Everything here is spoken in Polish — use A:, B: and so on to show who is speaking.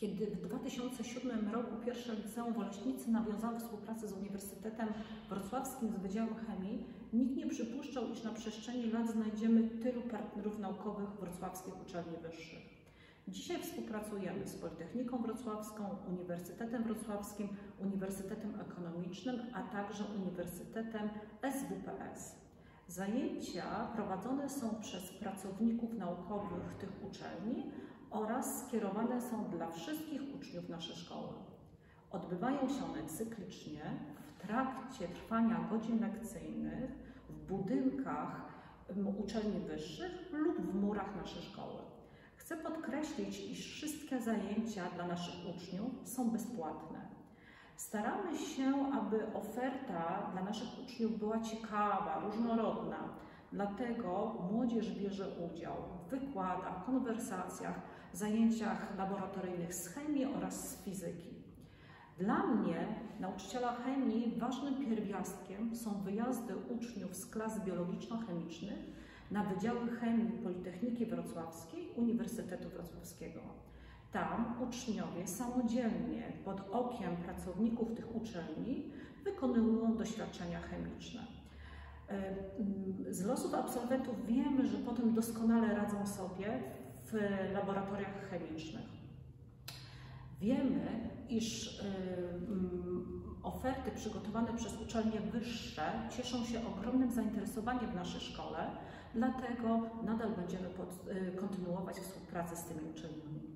A: Kiedy w 2007 roku pierwsze liceum w Oleśnicy nawiązało współpracę z Uniwersytetem Wrocławskim z Wydziałem Chemii, nikt nie przypuszczał, iż na przestrzeni lat znajdziemy tylu partnerów naukowych wrocławskich uczelni wyższych. Dzisiaj współpracujemy z Politechniką Wrocławską, Uniwersytetem Wrocławskim, Uniwersytetem Ekonomicznym, a także Uniwersytetem SWPS. Zajęcia prowadzone są przez pracowników naukowych tych uczelni oraz skierowane są dla wszystkich uczniów naszej szkoły. Odbywają się one cyklicznie w trakcie trwania godzin lekcyjnych w budynkach uczelni wyższych lub w murach naszej szkoły. Chcę podkreślić, iż wszystkie zajęcia dla naszych uczniów są bezpłatne. Staramy się, aby oferta dla naszych uczniów była ciekawa, różnorodna. Dlatego młodzież bierze udział w wykładach, konwersacjach, zajęciach laboratoryjnych z chemii oraz z fizyki. Dla mnie, nauczyciela chemii, ważnym pierwiastkiem są wyjazdy uczniów z klas biologiczno-chemicznych na Wydziały Chemii Politechniki Wrocławskiej Uniwersytetu Wrocławskiego. Tam uczniowie samodzielnie pod okiem pracowników tych uczelni wykonują doświadczenia chemiczne. E, z losów absolwentów wiemy, że potem doskonale radzą sobie w laboratoriach chemicznych. Wiemy, iż y, mm, oferty przygotowane przez uczelnie wyższe cieszą się ogromnym zainteresowaniem w naszej szkole, dlatego nadal będziemy y, kontynuować współpracę z tymi uczelniami.